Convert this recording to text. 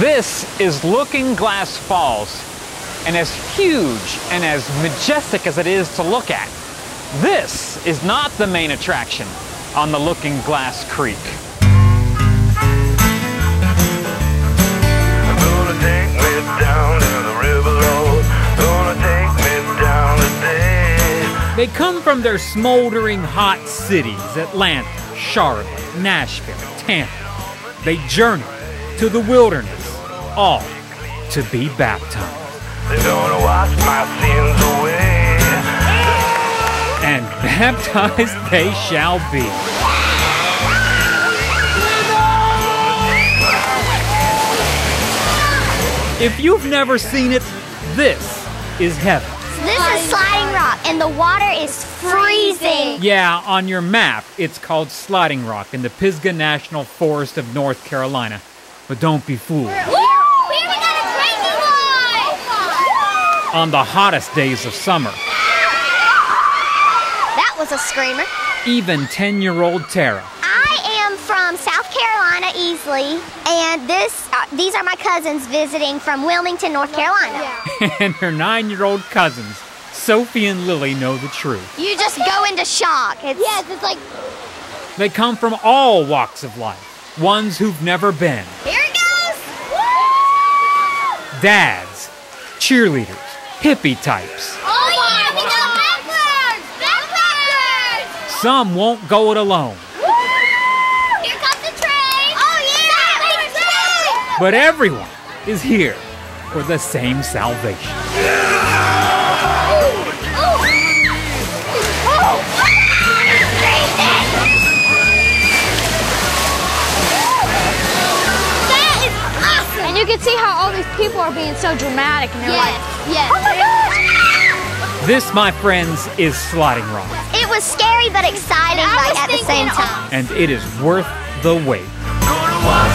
This is Looking Glass Falls, and as huge and as majestic as it is to look at, this is not the main attraction on the Looking Glass Creek. Gonna take me down to the river road. Gonna take me down today. They come from their smoldering hot cities Atlanta, Charlotte, Nashville, Tampa. They journey to the wilderness, all to be baptized. They're gonna wash my sins away. And baptized they shall be. If you've never seen it, this is heaven. This is Sliding Rock, and the water is freezing. Yeah, on your map, it's called Sliding Rock in the Pisgah National Forest of North Carolina. But don't be fooled. Woo! We even got a crazy one! On the hottest days of summer, That was a screamer. even 10 year old Tara I am from South Carolina, Easley, and this uh, these are my cousins visiting from Wilmington, North Carolina. and her nine year old cousins, Sophie and Lily, know the truth. You just go into shock. It's, yes, it's like They come from all walks of life, ones who've never been here it goes. Woo! dads, cheerleaders, hippie types. Oh yeah, we go backwards, backwards. Some won't go it alone, Here comes the train. Oh yeah, the train. but everyone is here for the same salvation. That is awesome. And you can see how all these people are being so dramatic and they're like, yes. Oh my gosh. This, my friends, is Sliding Rock, It was scary but exciting like at the same time. and it is worth the wait. Gonna wash